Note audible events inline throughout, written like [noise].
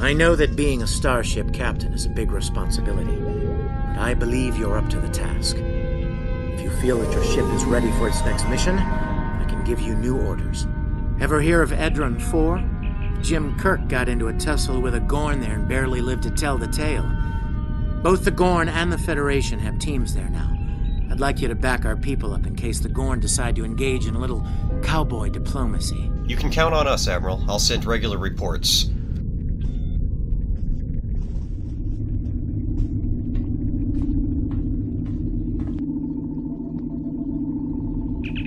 I know that being a starship captain is a big responsibility, but I believe you're up to the task. If you feel that your ship is ready for its next mission, I can give you new orders. Ever hear of Edron 4? Jim Kirk got into a tussle with a Gorn there and barely lived to tell the tale. Both the Gorn and the Federation have teams there now. I'd like you to back our people up in case the Gorn decide to engage in a little cowboy diplomacy. You can count on us, Admiral. I'll send regular reports.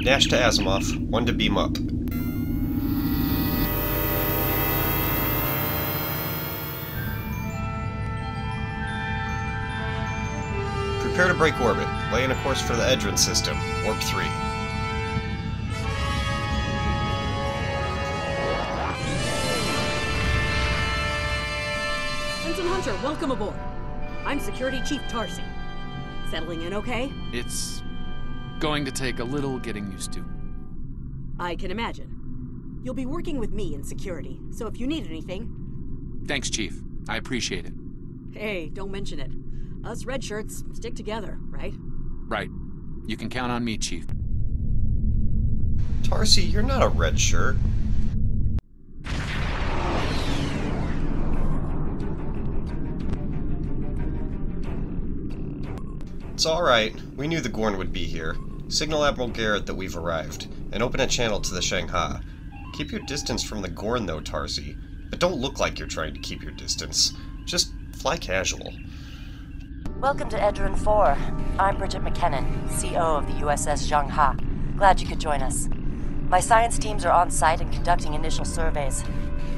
Nash to Asimov. One to beam up. Prepare to break orbit. Lay in a course for the Edron system. Warp 3. Ensign Hunter, welcome aboard. I'm Security Chief Tarsi. Settling in okay? It's going to take a little getting used to. I can imagine. You'll be working with me in security, so if you need anything... Thanks, Chief. I appreciate it. Hey, don't mention it. Us red shirts stick together, right? Right. You can count on me, Chief. Tarsi, you're not a red shirt. It's alright. We knew the Gorn would be here. Signal Admiral Garrett that we've arrived, and open a channel to the Shanghai. Keep your distance from the Gorn, though, Tarsi. But don't look like you're trying to keep your distance. Just fly casual. Welcome to Edron 4. I'm Bridget McKinnon, CO of the USS Zhenghe. Glad you could join us. My science teams are on site and conducting initial surveys.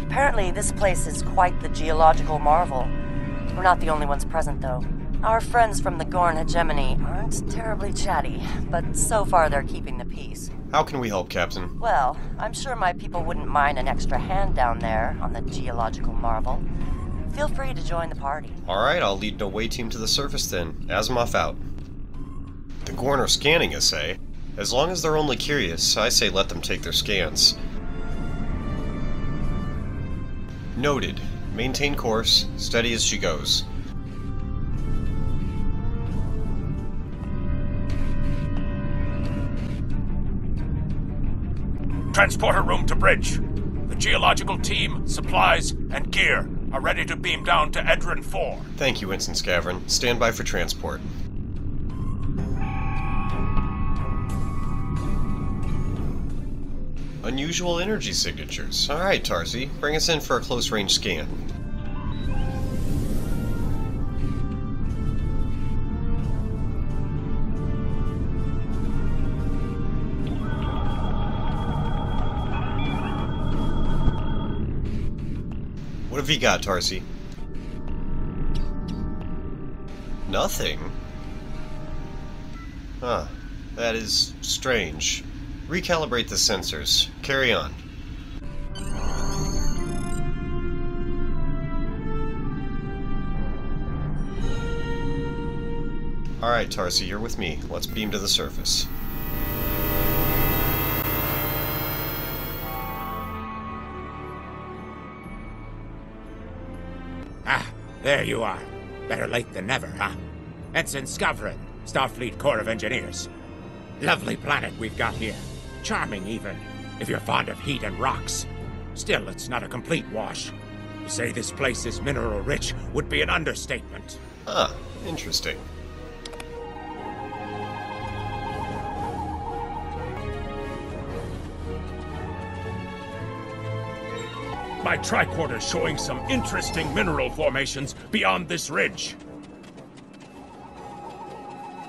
Apparently, this place is quite the geological marvel. We're not the only ones present, though. Our friends from the Gorn hegemony aren't terribly chatty, but so far they're keeping the peace. How can we help, Captain? Well, I'm sure my people wouldn't mind an extra hand down there on the geological marvel. Feel free to join the party. Alright, I'll lead an away team to the surface then. Asimov out. The Gorn are scanning us, eh? As long as they're only curious, I say let them take their scans. Noted. Maintain course, steady as she goes. Transporter room to bridge. The geological team, supplies, and gear are ready to beam down to Edron 4. Thank you, Winston Scavron. Stand by for transport. Unusual energy signatures. Alright, Tarsi, bring us in for a close range scan. Have you got, Tarsi? Nothing? Huh. That is strange. Recalibrate the sensors. Carry on. Alright, Tarsi, you're with me. Let's beam to the surface. There you are. Better late than never, huh? Ensign Skavron, Starfleet Corps of Engineers. Lovely planet we've got here. Charming, even, if you're fond of heat and rocks. Still, it's not a complete wash. To say this place is mineral rich would be an understatement. Ah, interesting. My tricorder's showing some interesting mineral formations beyond this ridge.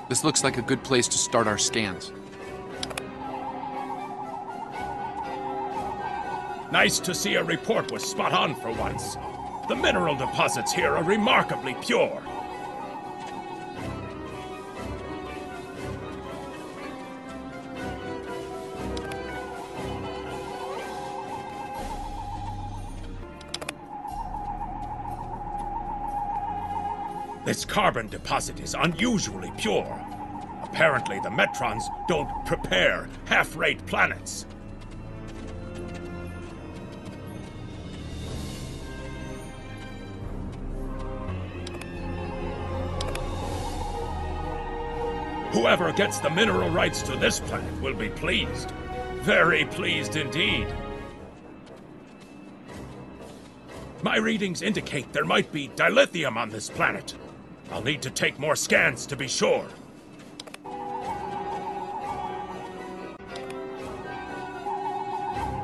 This looks like a good place to start our scans. Nice to see a report was spot on for once. The mineral deposits here are remarkably pure. This carbon deposit is unusually pure. Apparently the Metrons don't prepare half-rate planets. Whoever gets the mineral rights to this planet will be pleased. Very pleased indeed. My readings indicate there might be dilithium on this planet. I'll need to take more scans to be sure.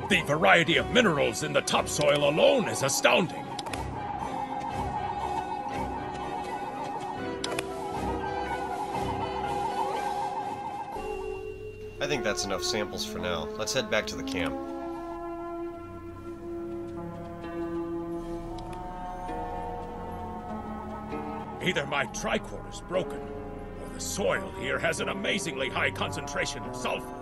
The variety of minerals in the topsoil alone is astounding. I think that's enough samples for now. Let's head back to the camp. Either my tricorder's broken, or the soil here has an amazingly high concentration of sulfur.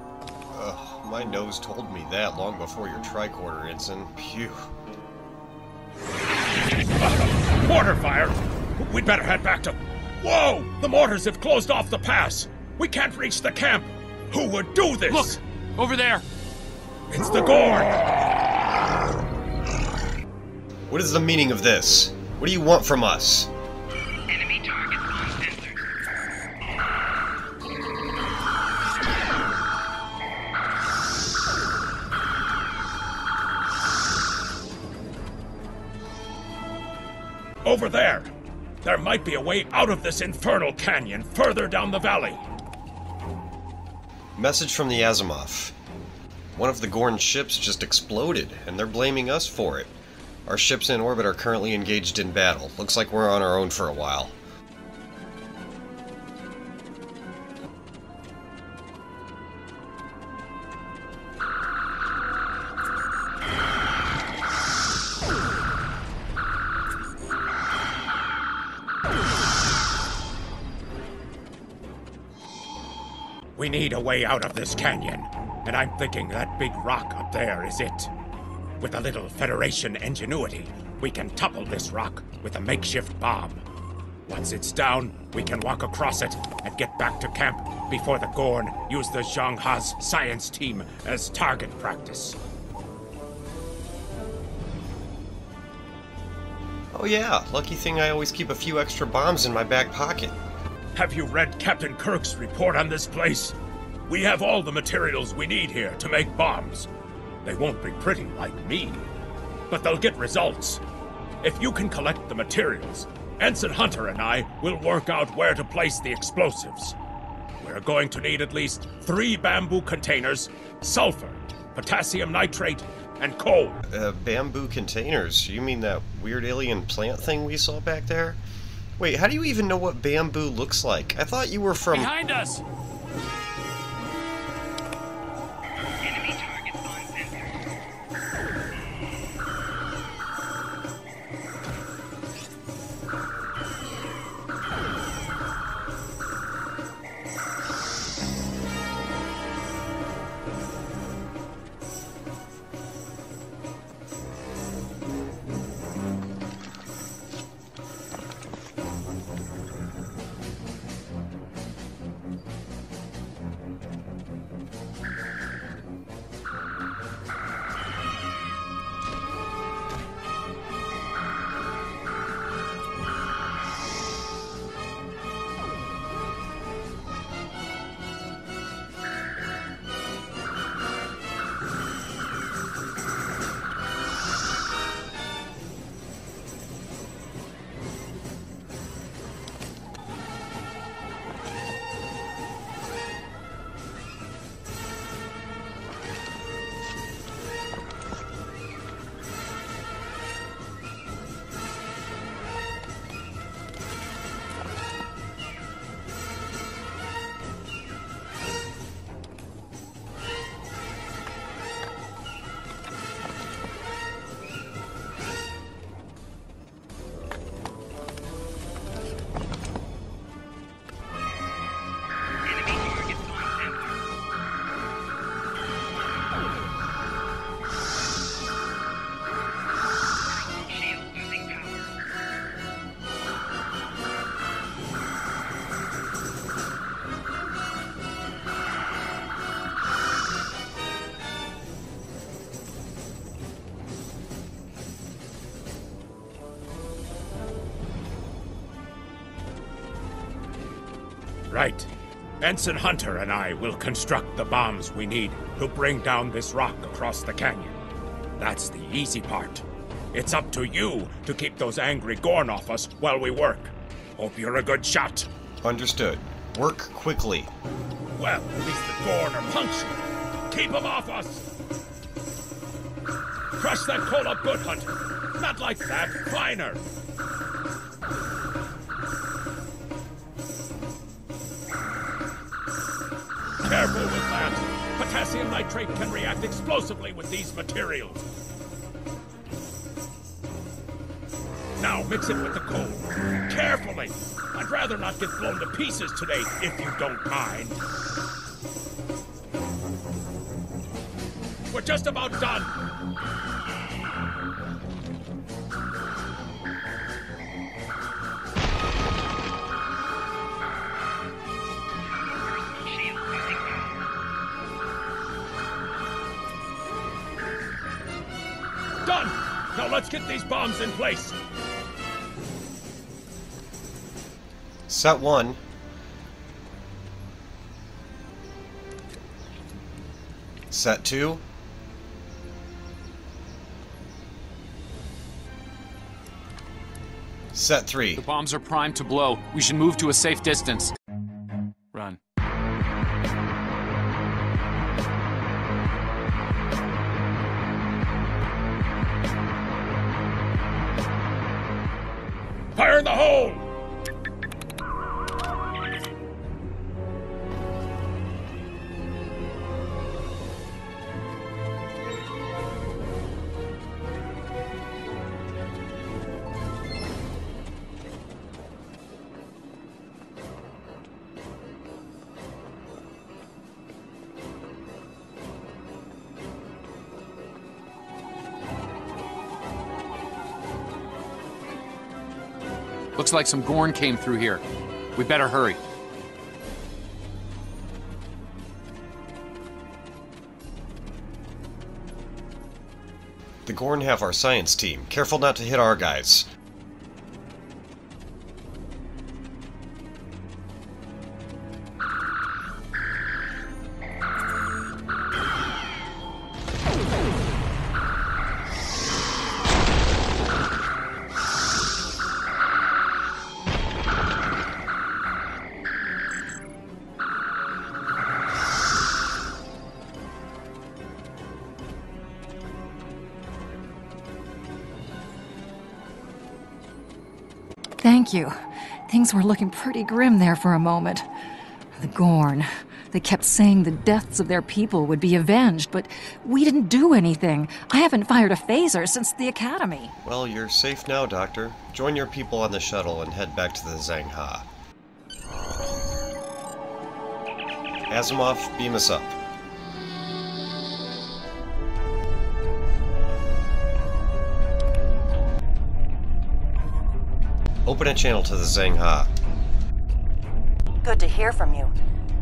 Ugh, my nose told me that long before your tricorder, Ensign. Phew. [laughs] Mortar fire! We'd better head back to. Whoa! The mortars have closed off the pass! We can't reach the camp! Who would do this? Look! Over there! It's the Gorn! What is the meaning of this? What do you want from us? Over there! There might be a way out of this infernal canyon further down the valley. Message from the Asimov. One of the Gorn ships just exploded, and they're blaming us for it. Our ships in orbit are currently engaged in battle. Looks like we're on our own for a while. We need a way out of this canyon, and I'm thinking that big rock up there is it. With a little Federation ingenuity, we can topple this rock with a makeshift bomb. Once it's down, we can walk across it and get back to camp before the Gorn use the Zhenghe's science team as target practice. Oh yeah, lucky thing I always keep a few extra bombs in my back pocket. Have you read Captain Kirk's report on this place? We have all the materials we need here to make bombs. They won't be pretty like me, but they'll get results. If you can collect the materials, Ensign Hunter and I will work out where to place the explosives. We're going to need at least three bamboo containers, sulfur, potassium nitrate, and coal. Uh, bamboo containers? You mean that weird alien plant thing we saw back there? Wait, how do you even know what bamboo looks like? I thought you were from. Behind us! Right. Ensign Hunter and I will construct the bombs we need to bring down this rock across the canyon. That's the easy part. It's up to you to keep those angry Gorn off us while we work. Hope you're a good shot. Understood. Work quickly. Well, at least the Gorn are punctual. Keep them off us! Crush that coal up good, Hunter. Not like that, finer. That. Potassium nitrate can react explosively with these materials. Now mix it with the coal. Carefully. I'd rather not get blown to pieces today, if you don't mind. We're just about done. Now let's get these bombs in place. Set 1. Set 2. Set 3. The bombs are primed to blow. We should move to a safe distance. Looks like some Gorn came through here. We better hurry. The Gorn have our science team. Careful not to hit our guys. Thank you. Things were looking pretty grim there for a moment. The Gorn. They kept saying the deaths of their people would be avenged, but we didn't do anything. I haven't fired a phaser since the academy. Well, you're safe now, Doctor. Join your people on the shuttle and head back to the Zhenghe. Asimov, beam us up. Open a channel to the Zhenghe. Good to hear from you.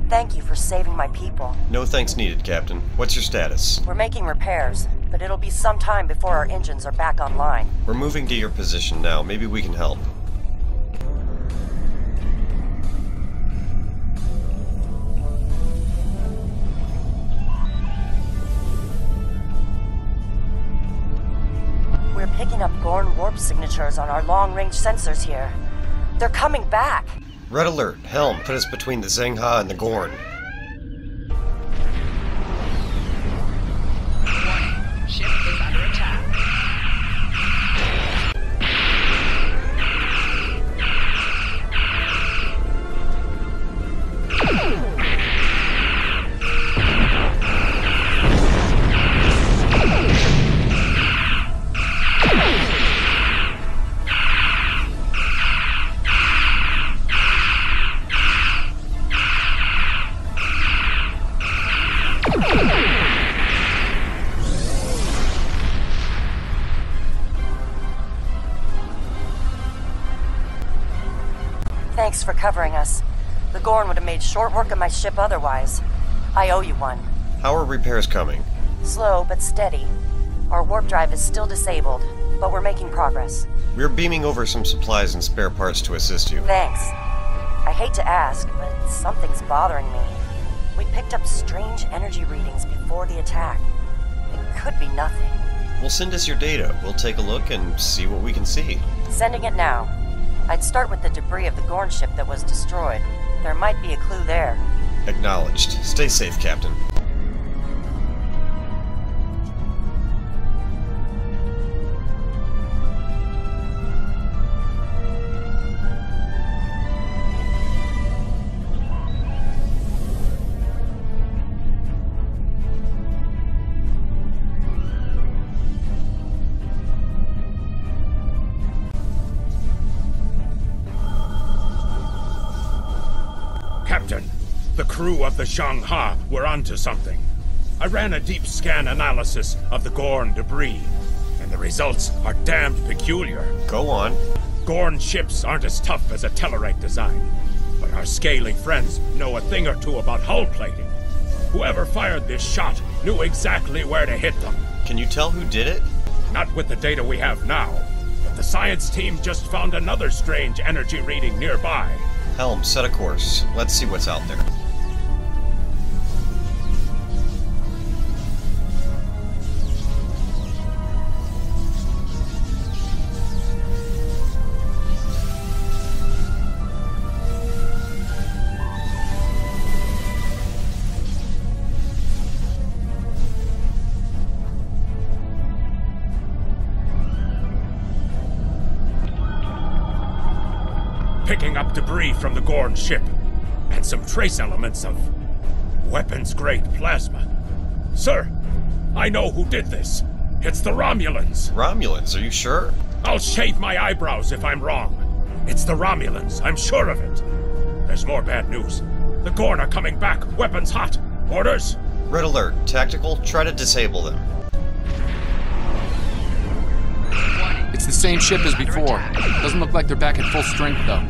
Thank you for saving my people. No thanks needed, Captain. What's your status? We're making repairs, but it'll be some time before our engines are back online. We're moving to your position now. Maybe we can help. Signatures on our long range sensors here. They're coming back. Red alert. Helm, put us between the Zhenghe and the Gorn. Short work of my ship otherwise. I owe you one. How are repairs coming? Slow but steady. Our warp drive is still disabled, but we're making progress. We're beaming over some supplies and spare parts to assist you. Thanks. I hate to ask, but something's bothering me. We picked up strange energy readings before the attack. It could be nothing. Well, send us your data. We'll take a look and see what we can see. Sending it now. I'd start with the debris of the Gorn ship that was destroyed. There might be a clue there. Acknowledged. Stay safe, Captain. Crew of the Zhenghe were onto something. I ran a deep scan analysis of the Gorn debris, and the results are damned peculiar. Go on. Gorn ships aren't as tough as a Tellarite design, but our scaly friends know a thing or two about hull plating. Whoever fired this shot knew exactly where to hit them. Can you tell who did it? Not with the data we have now, but the science team just found another strange energy reading nearby. Helm, set a course. Let's see what's out there. From the Gorn ship, and some trace elements of weapons-grade plasma. Sir, I know who did this. It's the Romulans. Romulans, are you sure? I'll shave my eyebrows if I'm wrong. It's the Romulans, I'm sure of it. There's more bad news. The Gorn are coming back, weapons hot. Orders? Red alert. Tactical, try to disable them. It's the same ship as before. Doesn't look like they're back at full strength, though.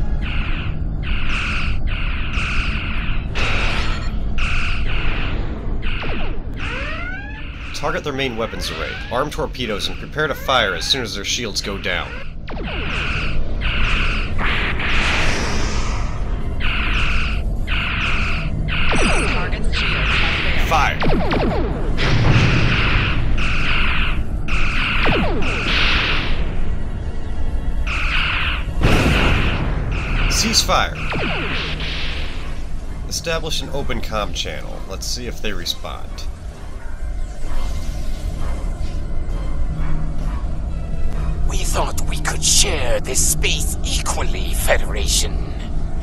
Target their main weapons array. Arm torpedoes and prepare to fire as soon as their shields go down. Fire! Cease fire. Establish an open comm channel. Let's see if they respond. Thought we could share this space equally, Federation.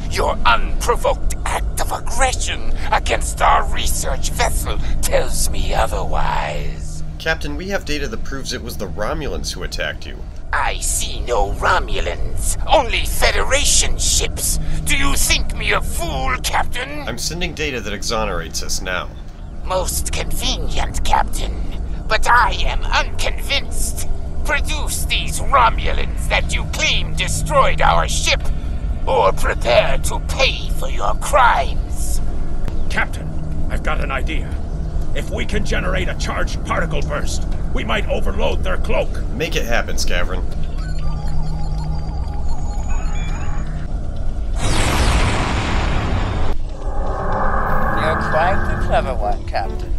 Your unprovoked act of aggression against our research vessel tells me otherwise. Captain, we have data that proves it was the Romulans who attacked you. I see no Romulans, only Federation ships. Do you think me a fool, Captain? I'm sending data that exonerates us now. Most convenient, Captain. But I am unconvinced. Produce these Romulans that you claim destroyed our ship, or prepare to pay for your crimes. Captain, I've got an idea. If we can generate a charged particle burst, we might overload their cloak. Make it happen, Scavron. You're quite the clever one, Captain.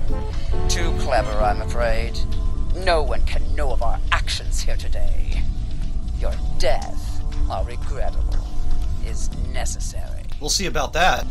Too clever, I'm afraid. No one Your death, while regrettable, is necessary. We'll see about that.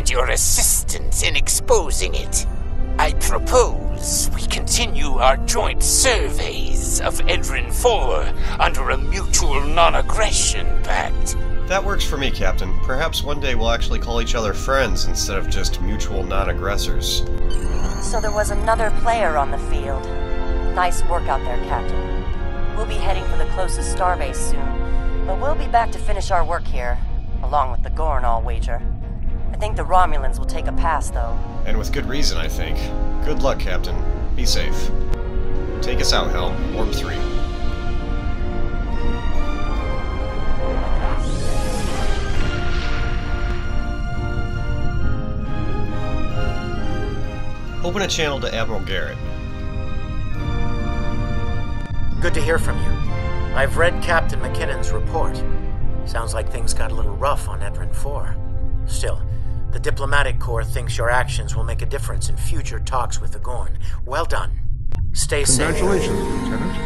And your assistance in exposing it. I propose we continue our joint surveys of Edron 4 under a mutual non-aggression pact. That works for me, Captain. Perhaps one day we'll actually call each other friends instead of just mutual non-aggressors. So there was another player on the field. Nice work out there, Captain. We'll be heading for the closest starbase soon, but we'll be back to finish our work here, along with the Gorn, I'll wager. I think the Romulans will take a pass, though. And with good reason, I think. Good luck, Captain. Be safe. Take us out, Helm. Warp 3. Open a channel to Admiral Garrett. Good to hear from you. I've read Captain McKinnon's report. Sounds like things got a little rough on Edron 4. Still, the diplomatic corps thinks your actions will make a difference in future talks with the Gorn. Well done. Stay safe. Congratulations, Lieutenant.